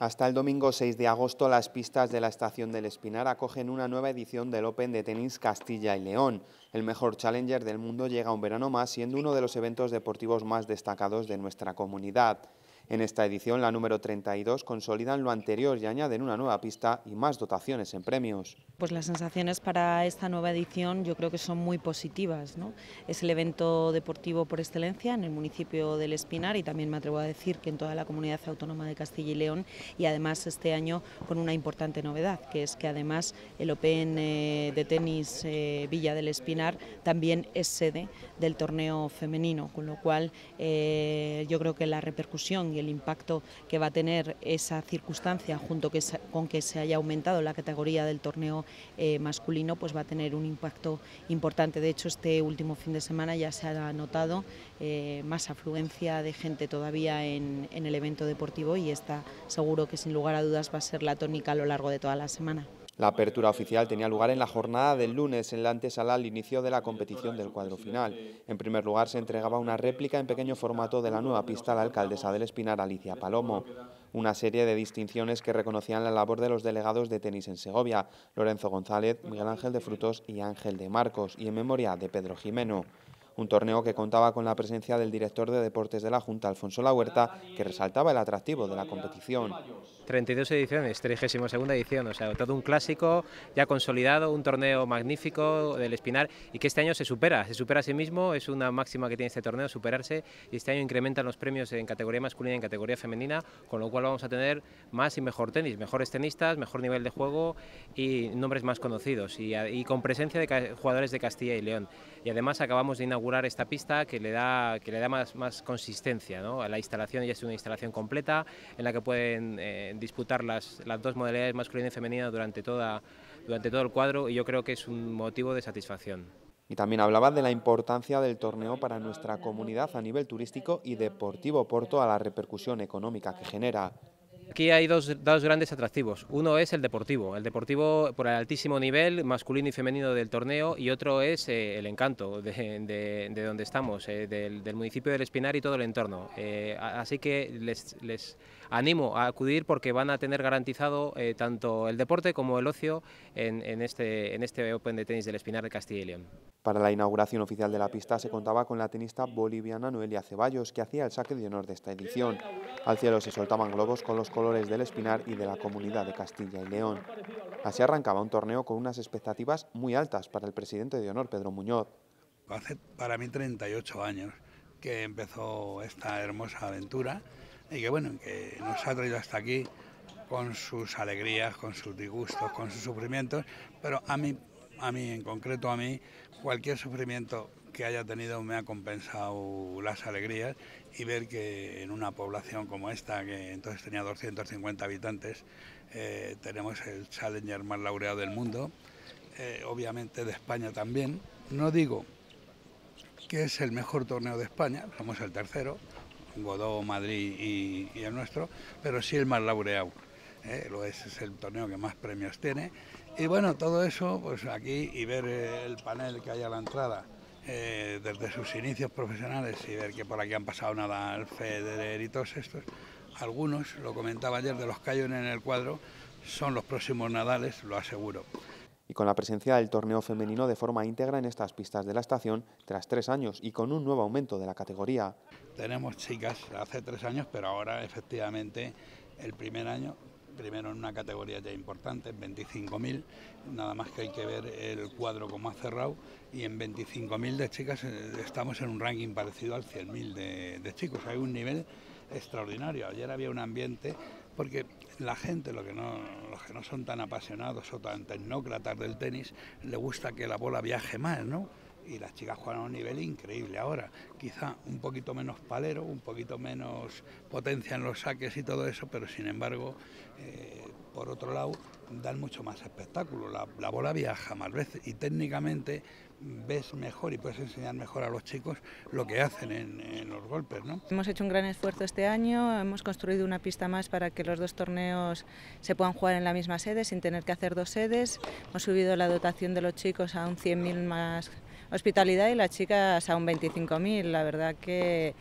Hasta el domingo 6 de agosto, las pistas de la estación del Espinar acogen una nueva edición del Open de Tenis Castilla y León. El mejor challenger del mundo llega un verano más, siendo uno de los eventos deportivos más destacados de nuestra comunidad. En esta edición, la número 32, consolidan lo anterior y añaden una nueva pista y más dotaciones en premios. Pues las sensaciones para esta nueva edición yo creo que son muy positivas. ¿no? Es el evento deportivo por excelencia en el municipio del Espinar y también me atrevo a decir que en toda la comunidad autónoma de Castilla y León y además este año con una importante novedad, que es que además el Open eh, de tenis eh, Villa del Espinar también es sede del torneo femenino, con lo cual eh, yo creo que la repercusión el impacto que va a tener esa circunstancia junto con que se haya aumentado la categoría del torneo eh, masculino, pues va a tener un impacto importante. De hecho, este último fin de semana ya se ha notado eh, más afluencia de gente todavía en, en el evento deportivo y está seguro que sin lugar a dudas va a ser la tónica a lo largo de toda la semana. La apertura oficial tenía lugar en la jornada del lunes, en la antesala al inicio de la competición del cuadro final. En primer lugar, se entregaba una réplica en pequeño formato de la nueva pista a la alcaldesa del Espinar, Alicia Palomo. Una serie de distinciones que reconocían la labor de los delegados de tenis en Segovia, Lorenzo González, Miguel Ángel de Frutos y Ángel de Marcos, y en memoria de Pedro Jimeno un torneo que contaba con la presencia del director de deportes de la Junta, Alfonso La Huerta, que resaltaba el atractivo de la competición. 32 ediciones, 32 edición, o sea, todo un clásico ya consolidado, un torneo magnífico del Espinar y que este año se supera, se supera a sí mismo, es una máxima que tiene este torneo, superarse y este año incrementan los premios en categoría masculina y en categoría femenina, con lo cual vamos a tener más y mejor tenis, mejores tenistas, mejor nivel de juego y nombres más conocidos y, y con presencia de jugadores de Castilla y León. Y además acabamos de inaugurar esta pista que le da, que le da más, más consistencia. ¿no? La instalación ya es una instalación completa en la que pueden eh, disputar las, las dos modalidades masculina y femenina durante, toda, durante todo el cuadro y yo creo que es un motivo de satisfacción. Y también hablaba de la importancia del torneo para nuestra comunidad a nivel turístico y deportivo por toda la repercusión económica que genera. Aquí hay dos, grandes atractivos. Uno es el deportivo, el deportivo por el altísimo nivel masculino y femenino del torneo y otro es eh, el encanto de, donde estamos, eh, del, municipio del Espinar y todo el entorno. Eh, así que les, animo a acudir porque van a tener garantizado tanto el deporte como el ocio en, este, en este Open de tenis del Espinar de Castilla y León. Para la inauguración oficial de la pista se contaba con la tenista boliviana Noelia Ceballos, que hacía el saque de honor de esta edición. Al cielo se soltaban globos con los colores del Espinar y de la comunidad de Castilla y León. Así arrancaba un torneo con unas expectativas muy altas para el presidente de honor, Pedro Muñoz. Hace para mí 38 años que empezó esta hermosa aventura y que bueno, que nos ha traído hasta aquí con sus alegrías, con sus disgustos, con sus sufrimientos, pero a mí a mí, en concreto a mí, cualquier sufrimiento que haya tenido me ha compensado las alegrías y ver que en una población como esta, que entonces tenía 250 habitantes, eh, tenemos el Challenger más laureado del mundo, eh, obviamente de España también. No digo que es el mejor torneo de España, somos el tercero, Godó, Madrid y, el nuestro, pero sí el más laureado. Eh, lo es, es el torneo que más premios tiene y bueno, todo eso, pues aquí y ver el panel que hay a la entrada, eh, desde sus inicios profesionales y ver que por aquí han pasado nada al Federer y todos estos, algunos, lo comentaba ayer, de los que hay en el cuadro, son los próximos Nadales, lo aseguro. Y con la presencia del torneo femenino de forma íntegra en estas pistas de la estación, tras tres años y con un nuevo aumento de la categoría. Tenemos chicas hace tres años, pero ahora efectivamente el primer año primero en una categoría ya importante, en 25.000, nada más que hay que ver el cuadro como ha cerrado, y en 25.000 de chicas eh, estamos en un ranking parecido al 100.000 de, de chicos, hay un nivel extraordinario. Ayer había un ambiente, porque la gente, lo que no, los que no son tan apasionados o tan tecnócratas del tenis, le gusta que la bola viaje más, ¿no? Y las chicas juegan a un nivel increíble. Ahora, quizá un poquito menos palero, un poquito menos potencia en los saques y todo eso, pero sin embargo, eh, por otro lado, dan mucho más espectáculo. La, bola viaja más veces y técnicamente ves mejor y puedes enseñar mejor a los chicos lo que hacen en, los golpes. ¿no? Hemos hecho un gran esfuerzo este año, hemos construido una pista más para que los dos torneos se puedan jugar en la misma sede sin tener que hacer dos sedes. Hemos subido la dotación de los chicos a un 100.000 más hospitalidad y las chicas a un 25.000. La verdad que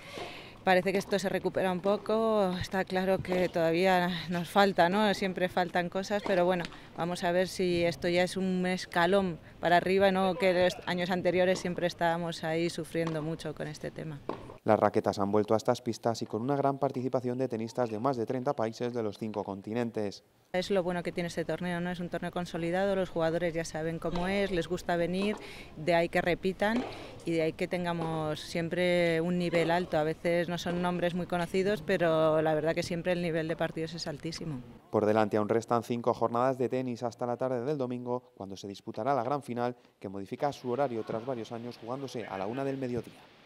Parece que esto se recupera un poco, está claro que todavía nos falta, ¿no? Siempre faltan cosas, pero bueno, vamos a ver si esto ya es un escalón para arriba, no que los años anteriores siempre estábamos ahí sufriendo mucho con este tema. Las raquetas han vuelto a estas pistas y con una gran participación de tenistas de más de 30 países de los cinco continentes. Es lo bueno que tiene este torneo, ¿no? Es un torneo consolidado, los jugadores ya saben cómo es, les gusta venir, de ahí que repitan y de ahí que tengamos siempre un nivel alto. A veces no son nombres muy conocidos, pero la verdad que siempre el nivel de partidos es altísimo. Por delante aún restan cinco jornadas de tenis hasta la tarde del domingo, cuando se disputará la gran final que modifica su horario tras varios años jugándose a la una del mediodía.